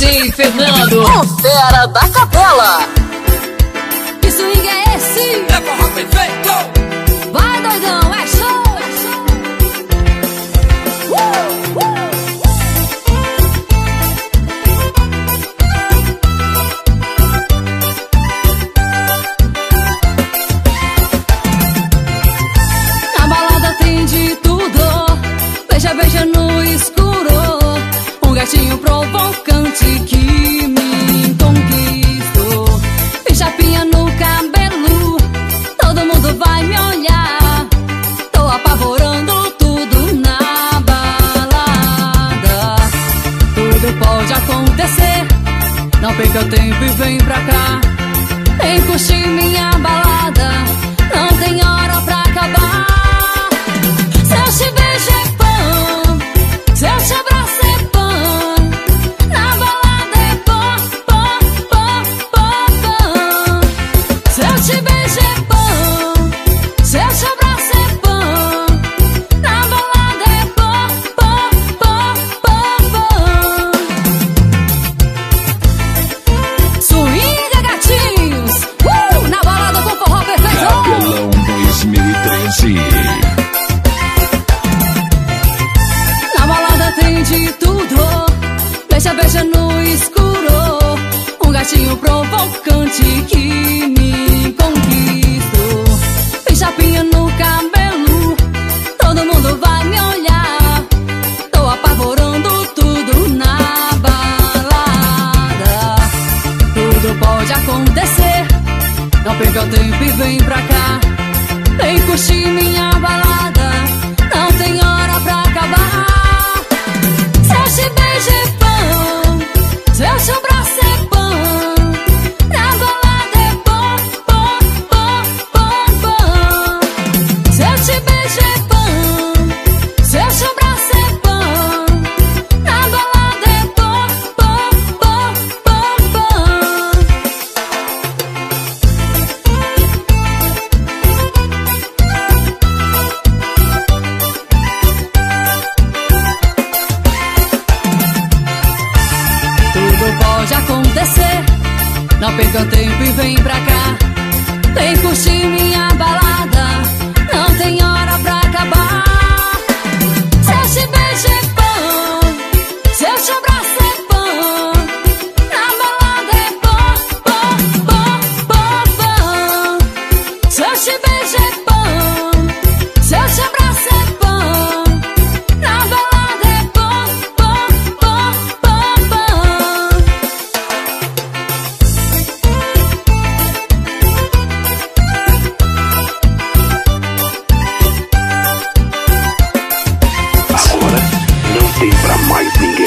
DJ Fernando, o fera da capela. pode acontecer. Não perca tempo e vem pra cá. Vem curtir minha sufocante que me conquistou. Tem chapinha no cabelo, todo mundo vai me olhar. Tô apavorando tudo na balada. Tudo pode acontecer, não perca o tempo e vem pra cá. Vem curtir minha balada. pode acontecer. Não perca tempo e vem pra cá. Vem curtir minha balada. fight me.